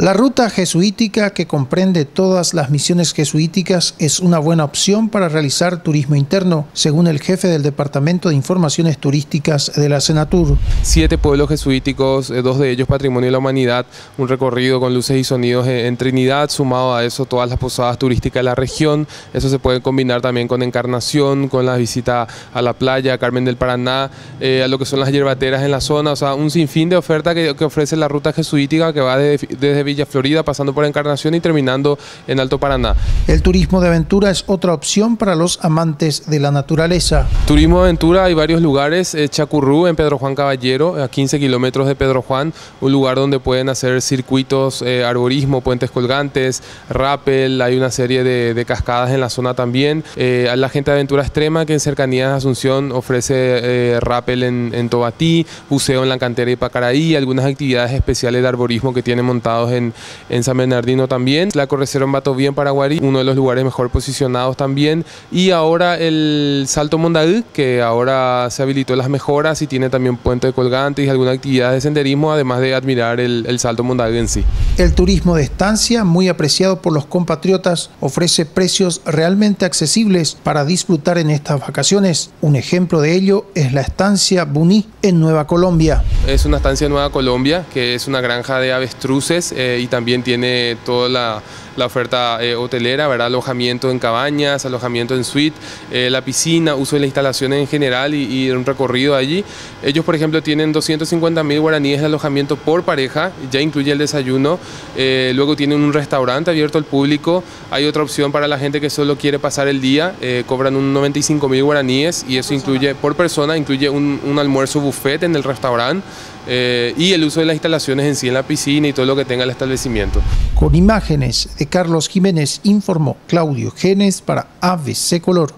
La ruta jesuítica, que comprende todas las misiones jesuíticas, es una buena opción para realizar turismo interno, según el jefe del Departamento de Informaciones Turísticas de la Senatur. Siete pueblos jesuíticos, eh, dos de ellos Patrimonio de la Humanidad, un recorrido con luces y sonidos en Trinidad, sumado a eso todas las posadas turísticas de la región. Eso se puede combinar también con Encarnación, con la visita a la playa, Carmen del Paraná, eh, a lo que son las hierbateras en la zona, o sea, un sinfín de oferta que, ofrece la ruta jesuítica que va desde, desde Villa Florida, pasando por Encarnación y terminando en Alto Paraná. El turismo de aventura es otra opción para los amantes de la naturaleza. Turismo de aventura hay varios lugares, eh, Chacurrú en Pedro Juan Caballero, a 15 kilómetros de Pedro Juan, un lugar donde pueden hacer circuitos, eh, arborismo, puentes colgantes, rappel, hay una serie de, cascadas en la zona también. Eh, la gente de aventura extrema que en cercanías de Asunción ofrece rappel en, en Tobatí, buceo en la cantera y Pacaraí, algunas actividades especiales de arborismo que tienen montados en en, San Bernardino también. La Correcero en Bato bien Paraguarí, uno de los lugares mejor posicionados también. Y ahora el Salto Mondaú, que ahora se habilitó las mejoras y tiene también puente de colgantes y alguna actividad de senderismo, además de admirar el, el Salto Mondaú en sí. El turismo de estancia, muy apreciado por los compatriotas, ofrece precios realmente accesibles para disfrutar en estas vacaciones. Un ejemplo de ello es la estancia Buní en Nueva Colombia. Es una estancia Nueva Colombia, que es una granja de avestruces. Eh, y también tiene toda la, oferta eh, hotelera, ¿verdad? alojamiento en cabañas, alojamiento en suite, eh, la piscina, uso de las instalaciones en general y, un recorrido allí. Ellos, por ejemplo, tienen 250 mil guaraníes de alojamiento por pareja, ya incluye el desayuno. luego tienen un restaurante abierto al público. Hay otra opción para la gente que solo quiere pasar el día, cobran un 95 mil guaraníes y eso incluye, por persona, incluye un, un almuerzo buffet en el restaurante. Eh, y el uso de las instalaciones en sí en la piscina y todo lo que tenga el establecimiento. Con imágenes de Carlos Jiménez informó Claudio Genes para ABC Color.